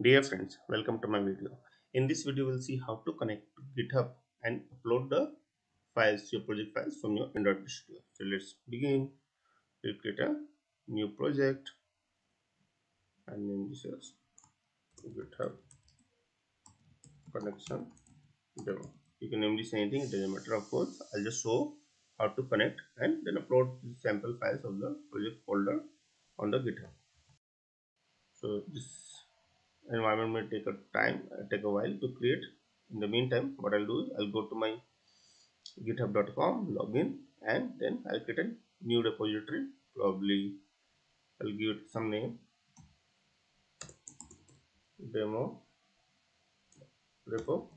Dear friends, welcome to my video. In this video, we'll see how to connect to GitHub and upload the files, your project files from your Android Studio. So let's begin. We'll create a new project and name this as GitHub connection demo. You can name this anything, it doesn't matter of course. I'll just show how to connect and then upload the sample files of the project folder on the GitHub. So this environment may take a time take a while to create. In the meantime what i'll do is i'll go to my github.com login and then i'll create a new repository. Probably i'll give it some name. Demo repo.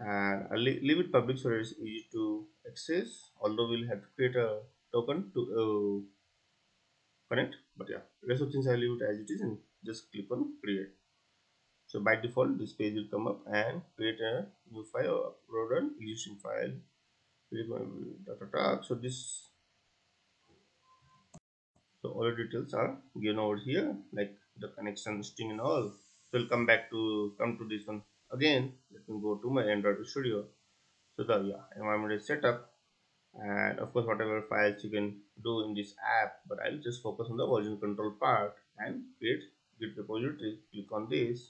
And I'll leave it public so it's easy to access. Although we'll have to create a token to uh, connect but yeah rest of things I'll leave it as it is and just click on create. So by default this page will come up and create a new file or upload an existing file. So this so all the details are given over here like the connection string and all. So we'll come back to come to this one again. Let me go to my android studio. So the yeah environment is set up. And of course whatever files you can do in this app but i'll just focus on the version control part and create on this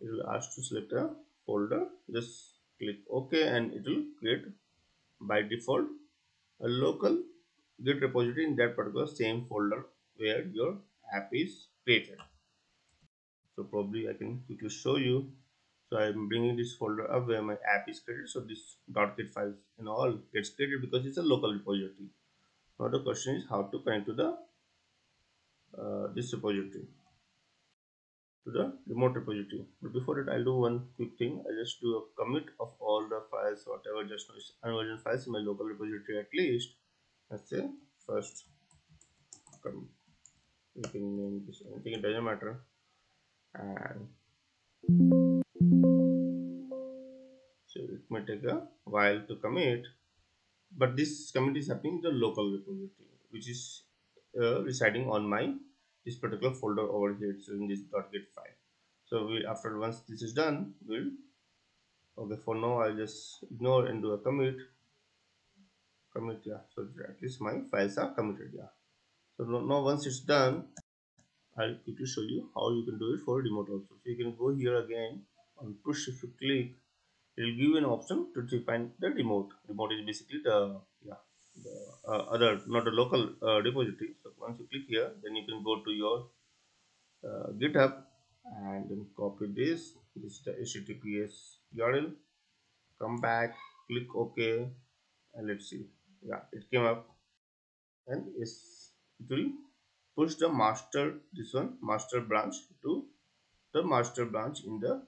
it will ask to select a folder. Just click ok and it will create by default a local git repository in that particular same folder where your app is created. So probably i can quickly show you. So i'm bringing this folder up where my app is created. So this .git files and all gets created because it's a local repository. Now the question is how to connect to the uh, this repository to the remote repository. But before that i'll do one quick thing. I just do a commit of all the files whatever just unversioned files in my local repository at least. Let's say first commit you can name this anything it doesn't matter. And so it may take a while to commit but this commit is happening in the local repository which is uh, residing on my this particular folder over here so in this .git file. So we after once this is done we'll okay for now I'll just ignore and do a commit. Commit yeah so at least my files are committed yeah. So now once it's done I'll quickly show you how you can do it for remote also. So you can go here again on push if you click it will give you an option to define the remote. Remote is basically the yeah the uh, other not a local uh, repository. So once you click here then you can go to your uh, github and then copy this. This is the https url come back click ok and let's see. Yeah it came up. And it will push the master this one master branch to the master branch in the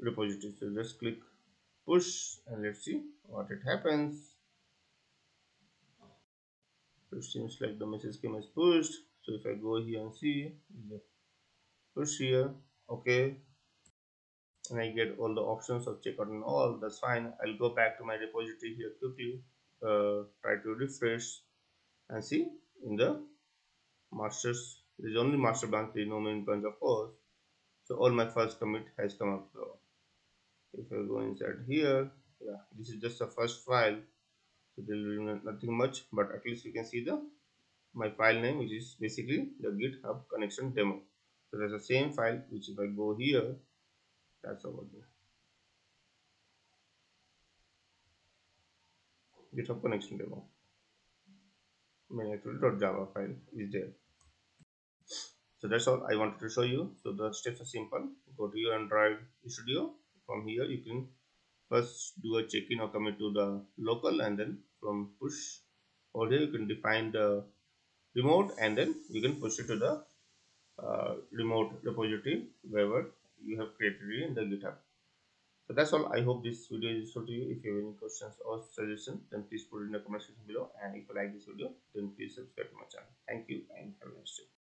repository. So just click push and let's see what it happens it seems like the message came as pushed so if i go here and see push here okay. And i get all the options of checkout and all that's fine. I'll go back to my repository here quickly uh, try to refresh and see in the masters. There is only master branch there is no main branch of course. So all my first commit has come up so if i go inside here yeah. this is just the first file so there will be nothing much but at least you can see the my file name which is basically the github connection demo. So there's the same file which if i go here that's over there. Github connection demo. MainActivity.java file is there. So that's all i wanted to show you. So the steps are simple. Go to your android studio. From here you can first do a check-in or commit to the local and then from push over here you can define the remote and then you can push it to the uh, remote repository wherever you have created it in the github. So that's all. I hope this video is useful to you. If you have any questions or suggestions then please put it in the comment section below. And if you like this video then please subscribe to my channel. Thank you and have a nice day